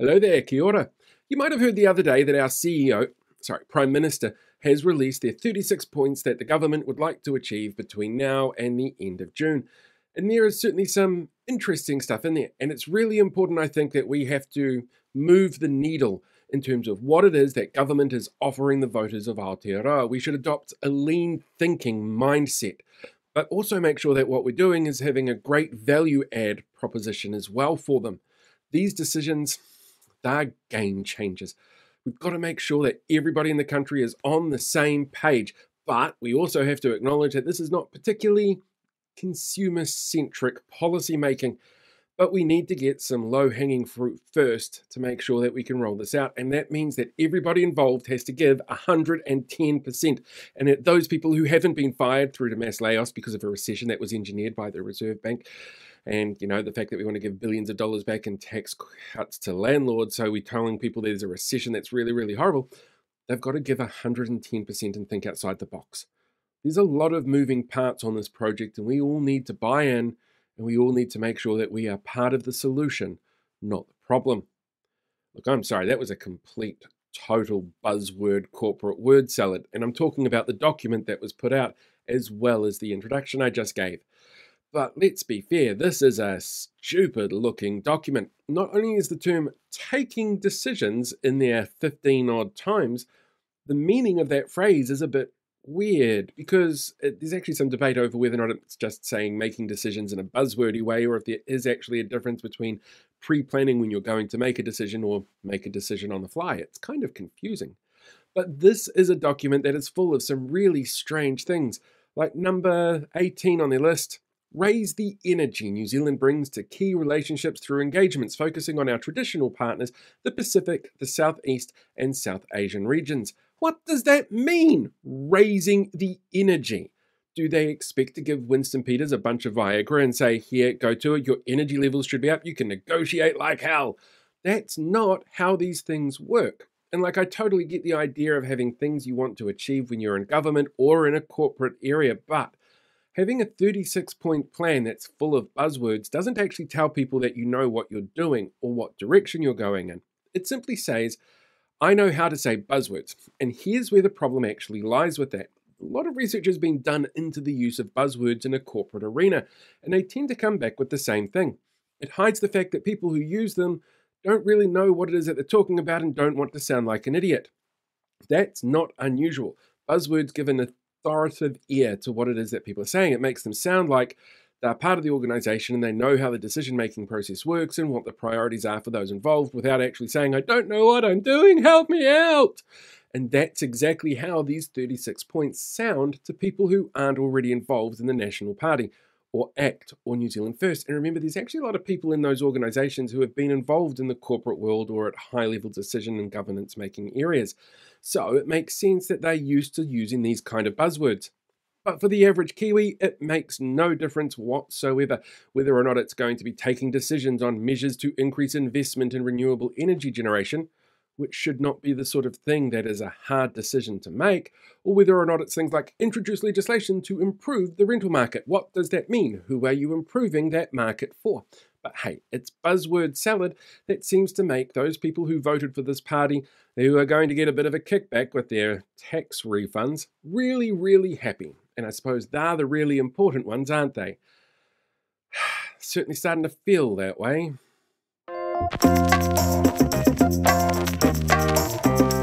Hello there, Kia ora. You might have heard the other day that our CEO, sorry, Prime Minister, has released their 36 points that the government would like to achieve between now and the end of June. And there is certainly some interesting stuff in there. And it's really important, I think, that we have to move the needle in terms of what it is that government is offering the voters of Aotearoa. We should adopt a lean thinking mindset, but also make sure that what we're doing is having a great value add proposition as well for them. These decisions they're game changers. We've got to make sure that everybody in the country is on the same page, but we also have to acknowledge that this is not particularly consumer centric policy making. But we need to get some low hanging fruit first to make sure that we can roll this out. And that means that everybody involved has to give 110%. And that those people who haven't been fired through to mass layoffs because of a recession that was engineered by the Reserve Bank, and you know the fact that we want to give billions of dollars back in tax cuts to landlords so we're telling people there's a recession that's really really horrible they've got to give 110% and think outside the box there's a lot of moving parts on this project and we all need to buy in and we all need to make sure that we are part of the solution not the problem look i'm sorry that was a complete total buzzword corporate word salad and i'm talking about the document that was put out as well as the introduction i just gave but let's be fair, this is a stupid looking document. Not only is the term taking decisions in there 15 odd times, the meaning of that phrase is a bit weird because it, there's actually some debate over whether or not it's just saying making decisions in a buzzwordy way or if there is actually a difference between pre planning when you're going to make a decision or make a decision on the fly. It's kind of confusing. But this is a document that is full of some really strange things. Like number 18 on their list, raise the energy New Zealand brings to key relationships through engagements focusing on our traditional partners, the Pacific, the Southeast, and South Asian regions. What does that mean? Raising the energy. Do they expect to give Winston Peters a bunch of Viagra and say, Here, go to it, your energy levels should be up, you can negotiate like hell? That's not how these things work. And like, I totally get the idea of having things you want to achieve when you're in government or in a corporate area, but Having a 36 point plan that's full of buzzwords doesn't actually tell people that you know what you're doing or what direction you're going in. It simply says, I know how to say buzzwords, and here's where the problem actually lies with that. A lot of research has been done into the use of buzzwords in a corporate arena, and they tend to come back with the same thing. It hides the fact that people who use them don't really know what it is that they're talking about and don't want to sound like an idiot. That's not unusual. Buzzwords given an authoritative ear to what it is that people are saying. It makes them sound like they're part of the organization and they know how the decision making process works and what the priorities are for those involved without actually saying, I don't know what I'm doing, help me out. And that's exactly how these 36 points sound to people who aren't already involved in the National Party or ACT or New Zealand First. And remember, there's actually a lot of people in those organizations who have been involved in the corporate world or at high level decision and governance making areas. So it makes sense that they're used to using these kind of buzzwords. But for the average Kiwi, it makes no difference whatsoever whether or not it's going to be taking decisions on measures to increase investment in renewable energy generation which should not be the sort of thing that is a hard decision to make, or whether or not it's things like introduce legislation to improve the rental market. What does that mean? Who are you improving that market for? But hey, it's buzzword salad that seems to make those people who voted for this party, who are going to get a bit of a kickback with their tax refunds, really, really happy. And I suppose they're the really important ones, aren't they? Certainly starting to feel that way. Thank you.